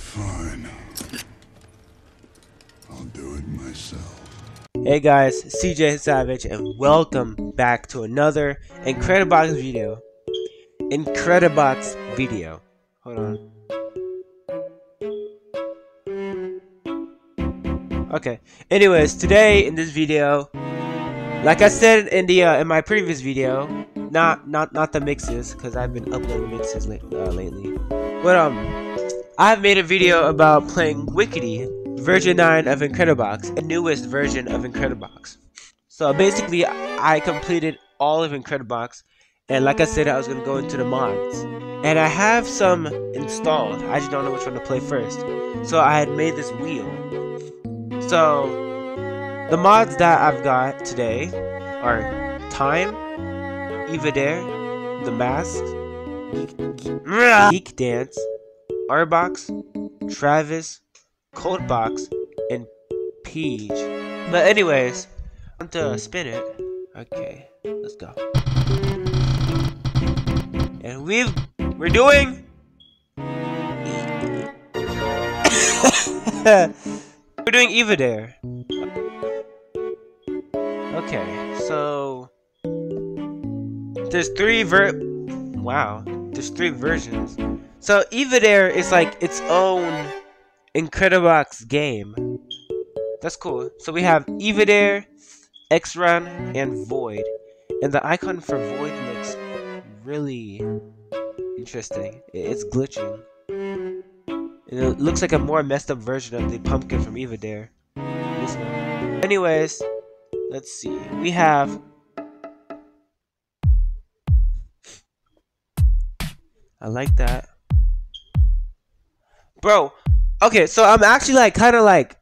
Fine. I'll do it myself. Hey guys, CJ Savage, and welcome back to another Incredibox video. Incredibox video. Hold on. Okay. Anyways, today in this video, like I said in the uh, in my previous video, not not not the mixes, because I've been uploading mixes uh, lately. But um, I've made a video about playing Wekiddy, version 9 of Incredibox, the newest version of Incredibox. So basically, I completed all of Incredibox, and like I said, I was gonna go into the mods, and I have some installed. I just don't know which one to play first. So I had made this wheel. So the mods that I've got today are Time, Evadare, The Mask, Geek Dance, Arbox, Travis, Coldbox, and Peach. But anyways, I'm to hmm. spin it. Okay, let's go. And we've we're doing We're doing Evadare. Okay, so there's three ver wow, there's three versions. So Evadare is like its own Incredibox game. That's cool. So we have Evadare, X-Run, and Void. And the icon for Void looks really interesting. It's glitching. It looks like a more messed up version of the pumpkin from Evadare. Anyways, let's see. We have I like that. Bro, okay, so I'm actually like kind of like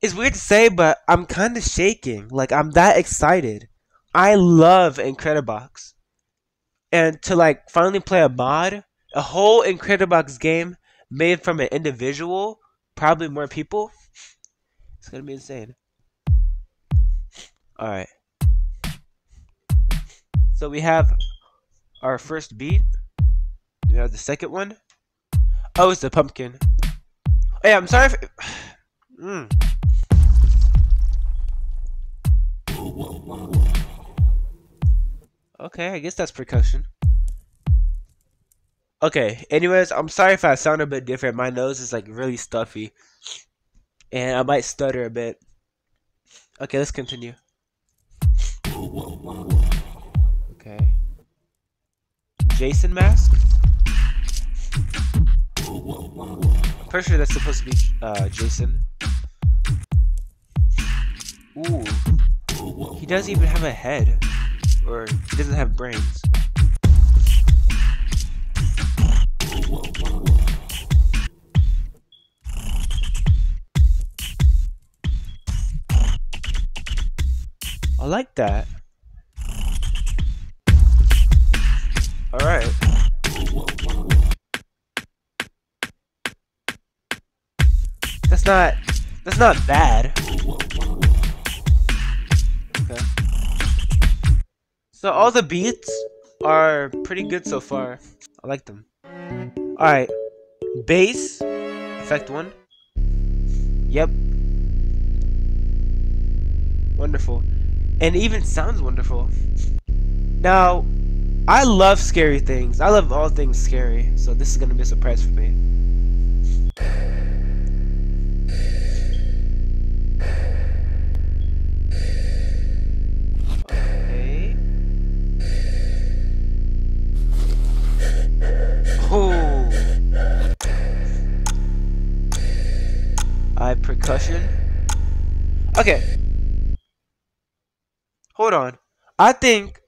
it's weird to say, but I'm kind of shaking. Like I'm that excited. I love Incredibox. And to like finally play a mod, a whole Incredibox game made from an individual, probably more people, it's gonna be insane. Alright. So we have our first beat. We have the second one. Oh, it's the pumpkin. Yeah, I'm sorry if. mm. Okay, I guess that's percussion. Okay, anyways, I'm sorry if I sound a bit different. My nose is like really stuffy. And I might stutter a bit. Okay, let's continue. Okay. Jason mask? Pretty sure that's supposed to be uh, Jason. Ooh. He doesn't even have a head. Or he doesn't have brains. I like that. Alright. That's not that's not bad. Okay. So all the beats are pretty good so far. I like them. Alright. Bass. Effect 1. Yep. Wonderful. And even sounds wonderful. Now, I love scary things. I love all things scary. So this is going to be a surprise for me. Okay. Hold on. I think.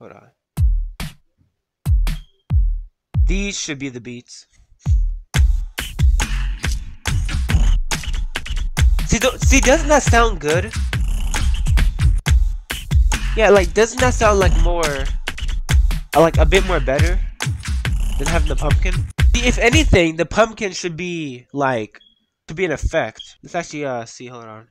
Hold on. These should be the beats. See, see, doesn't that sound good? Yeah, like, doesn't that sound like more, like a bit more better than having the pumpkin? If anything, the pumpkin should be like to be an effect. Let's actually uh see. Hold on.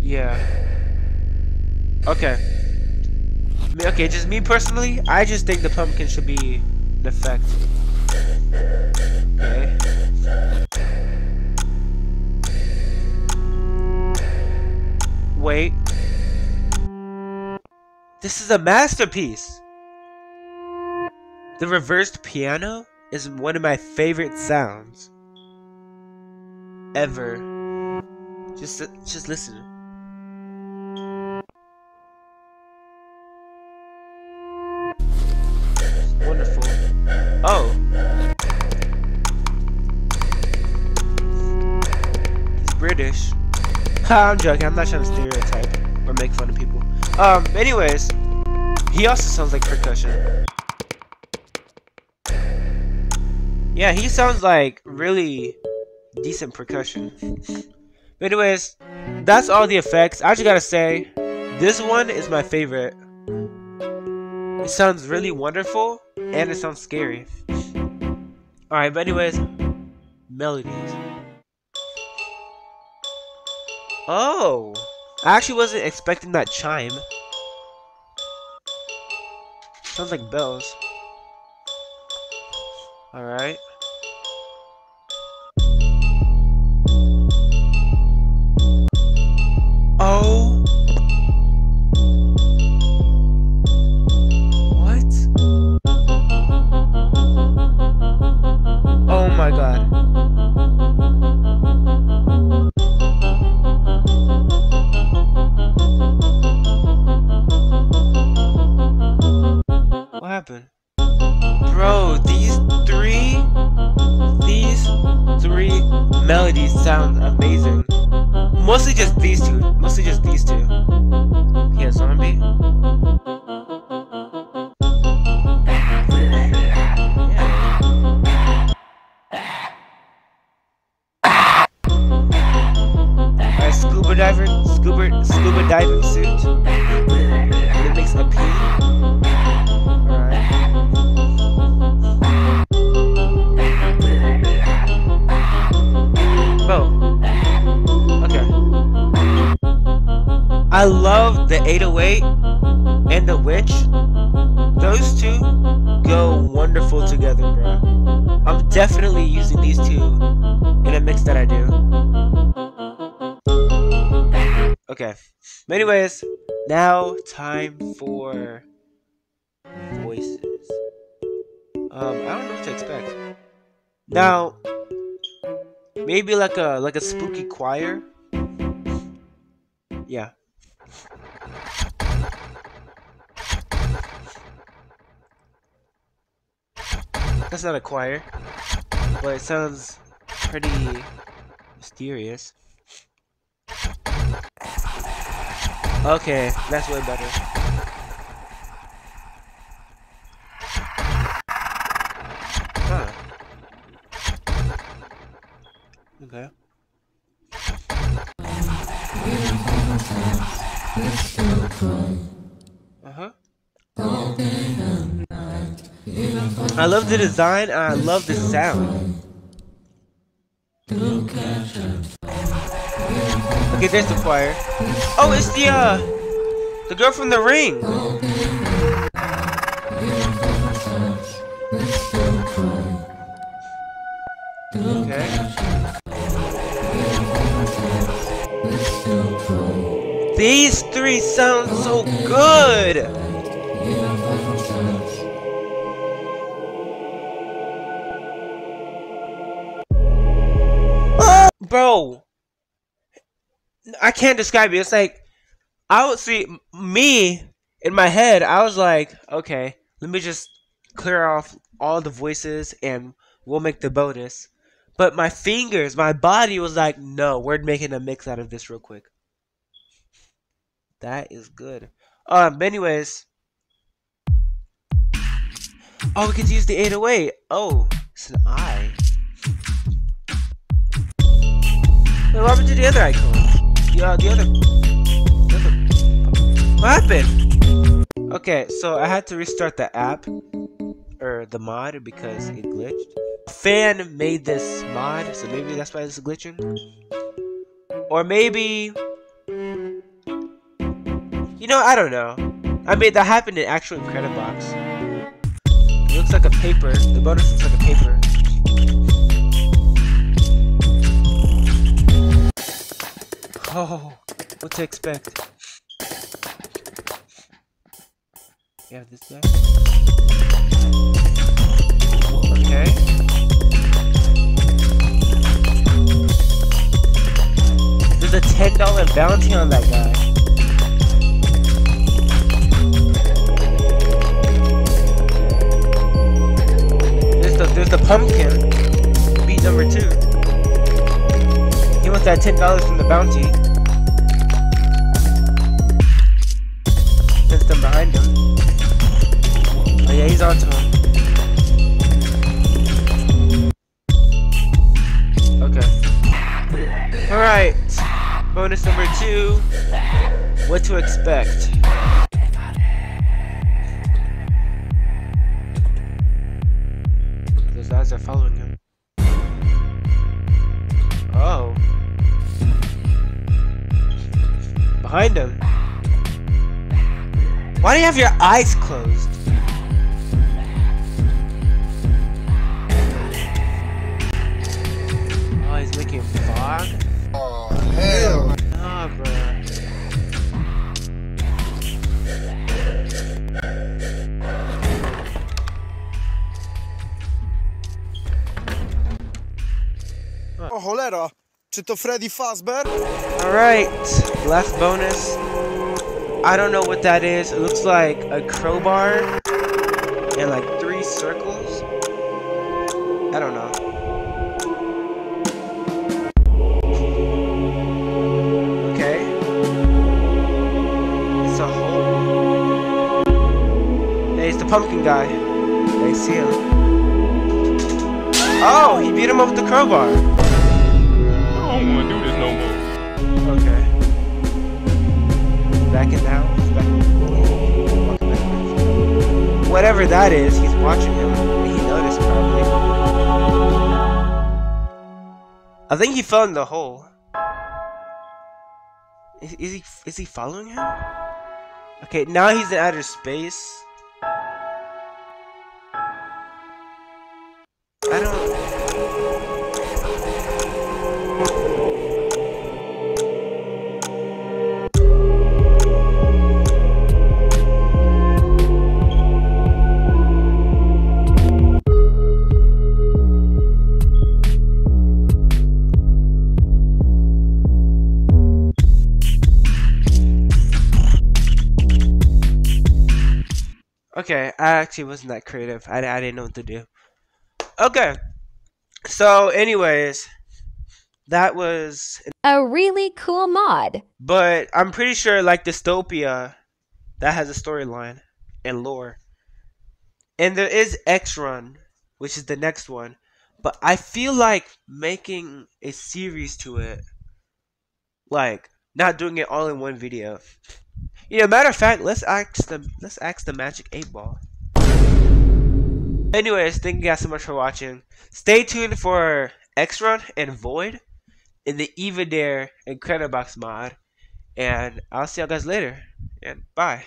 Yeah. Okay. Okay, just me personally, I just think the pumpkin should be an effect. Okay. Wait. This is a masterpiece. The reversed piano is one of my favorite sounds ever. Just just listen. I'm joking. I'm not trying to stereotype or make fun of people. Um, anyways, he also sounds like percussion. Yeah, he sounds like really decent percussion. But anyways, that's all the effects. I just gotta say, this one is my favorite. It sounds really wonderful and it sounds scary. Alright, but anyways, melodies. Oh, I actually wasn't expecting that chime. Sounds like bells. Alright. Oh. What? Oh my god. Happened? Bro, these three these three melodies sound amazing. Mostly just these two. Mostly just these two. Yeah, zombie. Scuba diver, scuba, scuba diving suit. It makes a P. I love the 808 and the witch. Those two go wonderful together, bro. I'm definitely using these two in a mix that I do. Okay. Anyways, now time for voices. Um, I don't know what to expect. Now, maybe like a like a spooky choir. Yeah. That's not a choir, but it sounds pretty mysterious. Okay, that's way better. Huh. Okay. Uh-huh. I love the design and I love the sound. Okay, there's the choir. Oh, it's the uh the girl from the ring. These three sound so good. Bro, I can't describe it. It's like I would see me in my head. I was like, okay, let me just clear off all the voices and we'll make the bonus. But my fingers, my body was like, no, we're making a mix out of this real quick. That is good. Um, but anyways. Oh, we could use the 808. Oh, it's an eye. Wait, what happened to the other icon? Yeah, the other. The other what happened? Okay, so I had to restart the app or the mod because it glitched. A fan made this mod, so maybe that's why it's glitching. Or maybe you know, I don't know. I mean, that happened in actual Incredibox. It looks like a paper. The bonus looks like a paper. Oh, what to expect? Yeah, this guy. Okay. There's a $10 bounty on that guy. There's the, pumpkin. Beat number two. He wants that $10 from the bounty. Sends them behind him. Oh yeah, he's onto him. Okay. Alright. Bonus number two. What to expect. Are following him. Oh. Behind him. Why do you have your eyes closed? Oh, he's making fog? Oh, hell. Oh, nah, bruh. O cholera, czy to Freddy Fazbear? Alright, last bonus. I don't know what that is. It looks like a crowbar and like three circles. I don't know. Okay. It's a hole. Hey, it's the pumpkin guy. I see him. Oh, he beat him up with the crowbar. Don't want to do this no more. Okay. Back- walking backwards. Whatever that is, he's watching him. He noticed probably. I think he fell in the hole. Is, is he is he following him? Okay, now he's in outer space. Okay, I actually wasn't that creative. I, I didn't know what to do. Okay. So, anyways, that was. A really cool mod. But I'm pretty sure, like Dystopia, that has a storyline and lore. And there is X Run, which is the next one. But I feel like making a series to it, like not doing it all in one video. You know, matter of fact, let's ask the let's ask the Magic Eight Ball. Anyways, thank you guys so much for watching. Stay tuned for X Run and Void in the Evadare and Box mod. And I'll see y'all guys later. And bye.